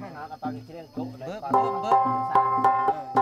ให้หากระตังที่เล่นโต๊ะเลย เบิ้ม ปลา เบิ้มเบิ้ม